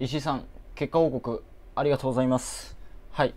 石井さん、結果報告ありがとうございます。はい。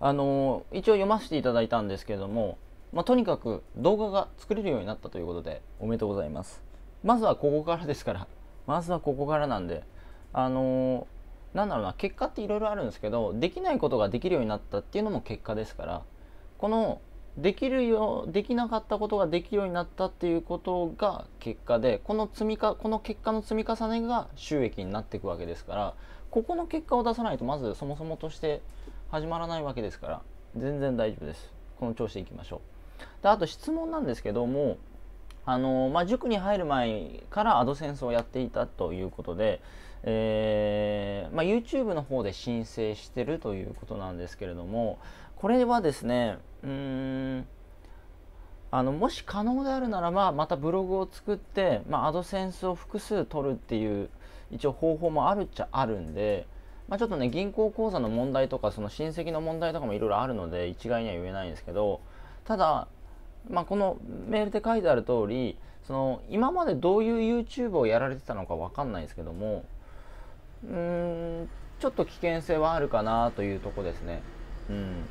あのー、一応読ませていただいたんですけれども、まあ、とにかく動画が作れるようになったということで、おめでとうございます。まずはここからですから、まずはここからなんで、あのー、なんだろうな、結果っていろいろあるんですけど、できないことができるようになったっていうのも結果ですから、このできるよできなかったことができるようになったっていうことが結果でこの積みかこの結果の積み重ねが収益になっていくわけですからここの結果を出さないとまずそもそもとして始まらないわけですから全然大丈夫です。この調子でいきましょう。であと質問なんですけどもあのまあ、塾に入る前からアドセンスをやっていたということで、えーまあ、YouTube の方で申請してるということなんですけれどもこれはですねうんあのもし可能であるならばまたブログを作って、まあ、アドセンスを複数取るっていう一応方法もあるっちゃあるんで、まあ、ちょっとね銀行口座の問題とかその親戚の問題とかもいろいろあるので一概には言えないんですけどただ、まあ、このメールで書いてある通りその今までどういう YouTube をやられてたのか分かんないですけどもうんちょっと危険性はあるかなというとこですね。うん。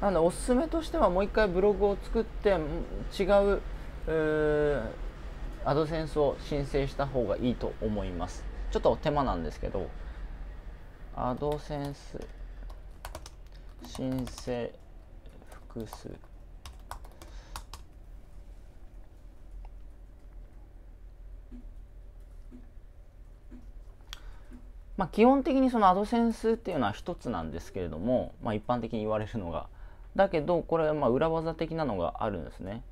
なのでおすすめとしてはもう一回ブログを作って違うアドセンスを申請した方がいいと思います。ちょっと手間なんですけどアドセンス申請複数。まあ、基本的にそのアドセンスっていうのは一つなんですけれども、まあ、一般的に言われるのが。だけどこれはまあ裏技的なのがあるんですね、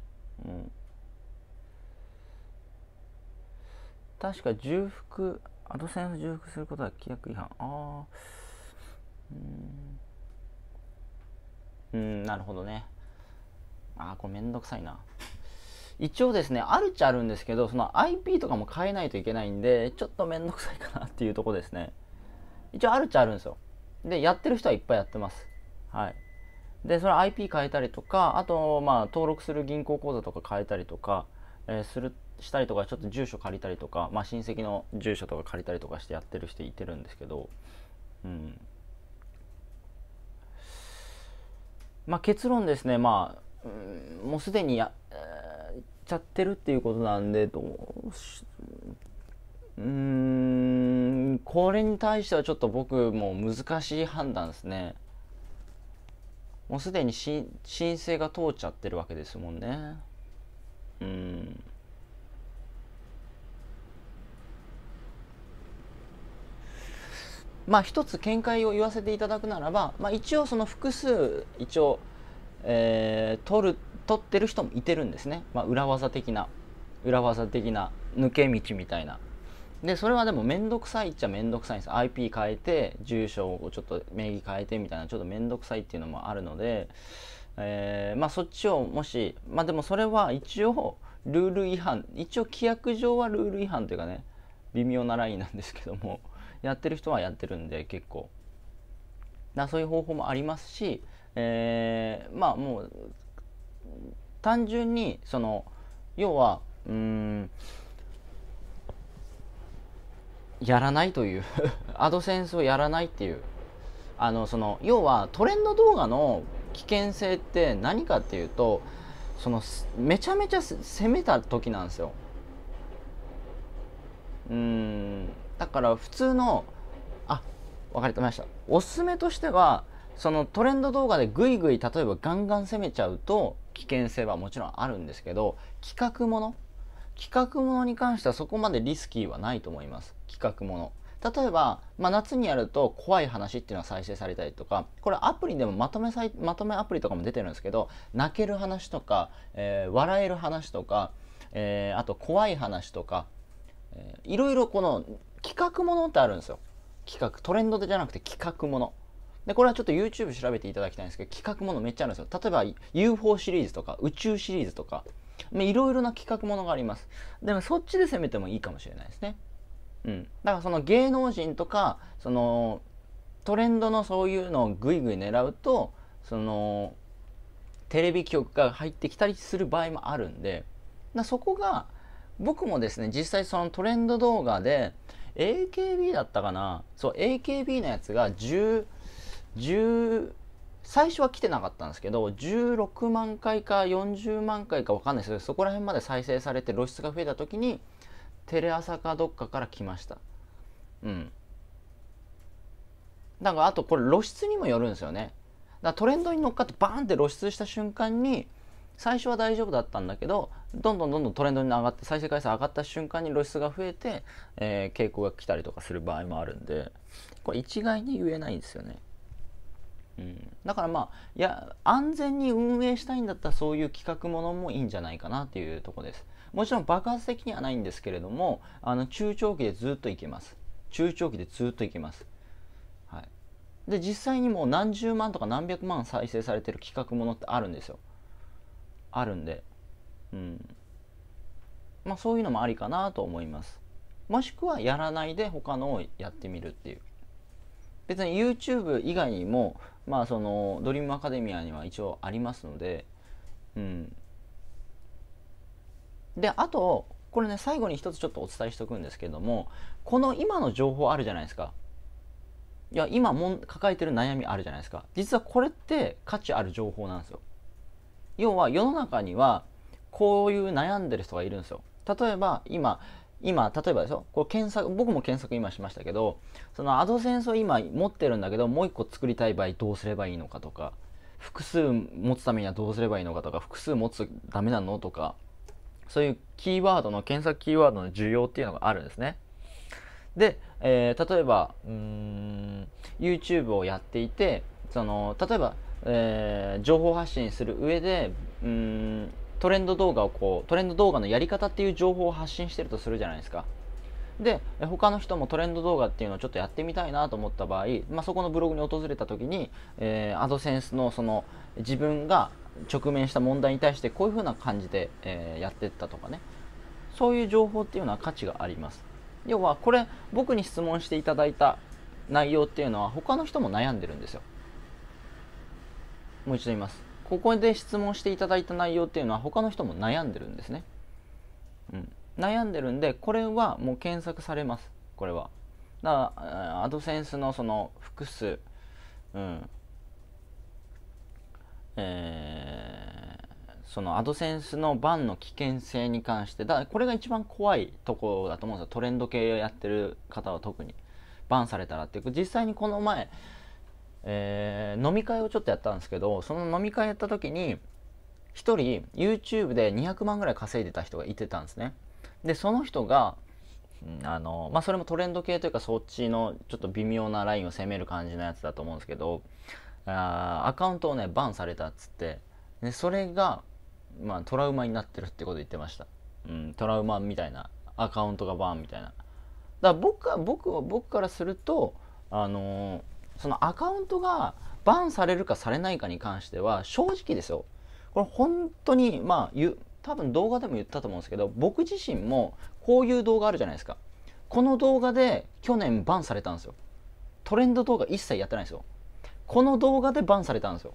うん、確か重複アドセンス重複することは規約違反。ああうん。うんなるほどね。ああこれめんどくさいな。一応ですねあるっちゃあるんですけどその IP とかも変えないといけないんでちょっとめんどくさいかな。っていうとこですね。一応あるっちゃあるんですよ。でやってる人はいっぱいやってます。はい。でそれ IP 変えたりとかあとまあ登録する銀行口座とか変えたりとか、えー、するしたりとかちょっと住所借りたりとか、まあ、親戚の住所とか借りたりとかしてやってる人いてるんですけど、うん。まあ、結論ですね、まあ、うん、もうすでにや、えー、ちゃってるっていうことなんでどうしうんこれに対してはちょっと僕も難しい判断ですね。もうすでに申請が通っちゃってるわけですもんね。うん。まあ一つ見解を言わせていただくならば、まあ、一応その複数一応、えー、取る取ってる人もいてるんですね、まあ、裏技的な裏技的な抜け道みたいな。でそれはでも面倒くさいっちゃ面倒くさいんです。IP 変えて住所をちょっと名義変えてみたいなちょっと面倒くさいっていうのもあるので、えー、まあそっちをもしまあでもそれは一応ルール違反一応規約上はルール違反というかね微妙なラインなんですけどもやってる人はやってるんで結構。だそういう方法もありますし、えー、まあもう単純にその要はうんやらないという アドセンスをやらないっていう。あのその要はトレンド動画の危険性って何かっていうとそのめちゃめちゃ攻めた時なんですよ。うんだから普通のあ分かりました。おすすめとしてはそのトレンド動画でぐいぐい例えばガンガン攻めちゃうと危険性はもちろんあるんですけど企画もの。企画ものに関してはそこまでリスキーはないと思います。企画もの。例えば、まあ、夏にやると怖い話っていうのは再生されたりとかこれアプリでもまとめサイまとめアプリとかも出てるんですけど泣ける話とか、えー、笑える話とか、えー、あと怖い話とか、えー、いろいろこの企画ものってあるんですよ。企画トレンドじゃなくて企画もの。でこれはちょっと YouTube 調べていただきたいんですけど企画ものめっちゃあるんですよ。例えば UFO シリーズとか宇宙シリーズとかいろいろな企画ものがあります。でもそっちで攻めてもいいかもしれないですね。うん、だからその芸能人とかそのトレンドのそういうのをぐいぐい狙うとそのテレビ局が入ってきたりする場合もあるんでそこが僕もですね実際そのトレンド動画で AKB だったかな？そう AKB のやつが10 10最初は来てなかったんですけど16万回か40万回か分かんないですけどそこら辺まで再生されて露出が増えた時にテレ朝かどっかから来ました。うん。だからあとこれ露出にもよるんですよね。だからトレンドに乗っかってバーンって露出した瞬間に最初は大丈夫だったんだけどどんどんどんどんトレンドに上がって再生回数上がった瞬間に露出が増えて、えー、傾向が来たりとかする場合もあるんでこれ一概に言えないんですよね。うん、だからまあいや安全に運営したいんだったらそういう企画ものもいいんじゃないかなっていうとこです。もちろん爆発的にはないんですけれどもあの中長期でずっといけます。中長期でずっといけます、はい、で実際にもう何十万とか何百万再生されてる企画ものってあるんですよ。あるんで。うん。まあそういうのもありかなと思います。もしくはやらないで他のをやってみるっていう。別に YouTube 以外にもまあそのドリームアカデミアには一応ありますのでうん。であとこれね最後に一つちょっとお伝えしておくんですけどもこの今の情報あるじゃないですか。いや今も抱えてる悩みあるじゃないですか。実はこれって価値ある情報なんですよ。要は世の中にはこういう悩んでる人がいるんですよ。例えば今今例えばでしょこう検索僕も検索今しましたけどそのアドセンスを今持ってるんだけどもう一個作りたい場合どうすればいいのかとか複数持つためにはどうすればいいのかとか複数持つダメなのとかそういうキーワードの検索キーワードの需要っていうのがあるんですね。で、えー、例えばうん YouTube をやっていてその例えば、えー、情報発信する上でうんトレンド動画をこうトレンド動画のやり方っていう情報を発信してるとするじゃないですか。で他の人もトレンド動画っていうのをちょっとやってみたいなと思った場合、まあ、そこのブログに訪れた時に、えー、アドセンスのその自分が直面した問題に対してこういうふうな感じで、えー、やってったとかね。そういう情報っていうのは価値があります。要はこれ僕に質問していただいた内容っていうのは他の人も悩んでるんですよ。もう一度言います。ここで質問していただいた内容っていうのは他の人も悩んでるんですね。うん、悩んでるんでこれはもう検索されます。これは。だからアドセンスのその複数、うん。えー、そのアドセンスのバンの危険性に関してだこれが一番怖いとこだと思うんですよ。トレンド系をやってる方は特にバンされたらっていう。実際にこの前えー、飲み会をちょっとやったんですけどその飲み会やった時に1人 YouTube で200万ぐらい稼いでた人がいてたんですね。でその人があのまあそれもトレンド系というかそっちのちょっと微妙なラインを攻める感じのやつだと思うんですけどあアカウントをねバンされたっつってでそれが、まあ、トラウマになってるってこと言ってました、うん、トラウマみたいなアカウントがバンみたいな。だから僕は僕は僕からするとあのーそのアカウントがバンされるかされないかに関しては正直ですよ。これ本当にまあ多分動画でも言ったと思うんですけど僕自身もこういう動画あるじゃないですか。この動画で去年バンされたんですよ。トレンド動画一切やってないんですよ。この動画でバンされたんですよ。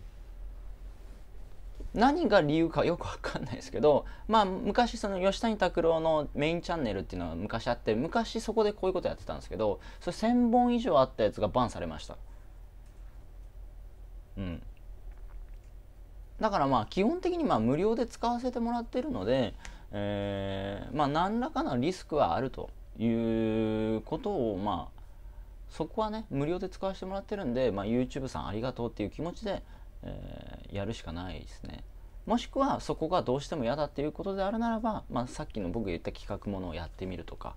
何が理由かよくわかんないですけどまあ昔その吉谷拓郎のメインチャンネルっていうのが昔あって昔そこでこういうことやってたんですけどそれ1000本以上あったやつがバンされました。うん。だからまあ基本的にまあ無料で使わせてもらってるので、えー、まあ何らかのリスクはあるということをまあそこはね無料で使わせてもらってるんで、まあ、YouTube さんありがとうっていう気持ちで、えー、やるしかないですね。もしくはそこがどうしても嫌だっていうことであるならば、まあ、さっきの僕が言った企画ものをやってみるとか。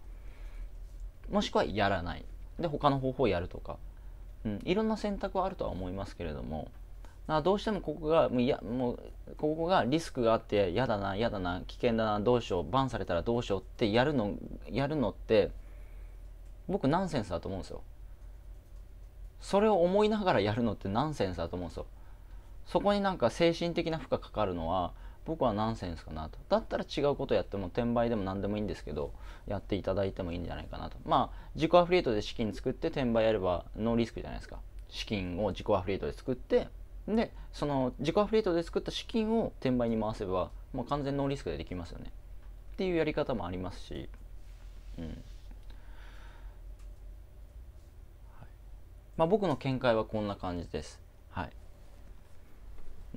もしくはやらない。で他の方法をやるとか。うん、いろんな選択はあるとは思いますけれども。どうしてもここがもういやもうここがリスクがあって嫌だな嫌だな危険だなどうしようバンされたらどうしようってやるのやるのって僕ナンセンスだと思うんですよ。それを思いながらやるのってナンセンスだと思うんですよ。そこになんか精神的な負荷かかるのは僕はナンセンスかなと。だったら違うことやっても転売でも何でもいいんですけどやっていただいてもいいんじゃないかなと。まあ自己アフリエイトで資金作って転売やればノーリスクじゃないですか。資金を自己アフリエイトで作ってでその自己アフリエイトで作った資金を転売に回せばもう完全ノーリスクでできますよね。っていうやり方もありますし、うん。まあ、僕の見解はこんな感じです。はい。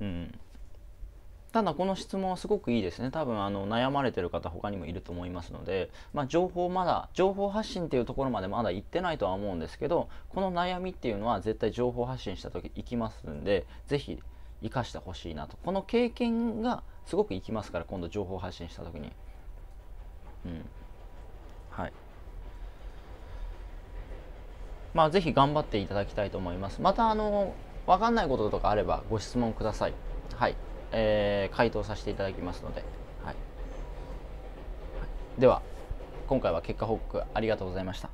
うん。ただこの質問はすごくいいですね。多分あの悩まれてる方他にもいると思いますので、まあ、情報まだ、情報発信っていうところまでまだ行ってないとは思うんですけど、この悩みっていうのは絶対情報発信した時行きますんで、ぜひ生かしてほしいなと。この経験がすごく生きますから、今度情報発信した時に。うん。はい。まあ、ぜひ頑張っていただきたいと思います。また、あの、わかんないこととかあればご質問ください。はい。えー、回答させていただきますので、はい、では今回は結果報告ありがとうございました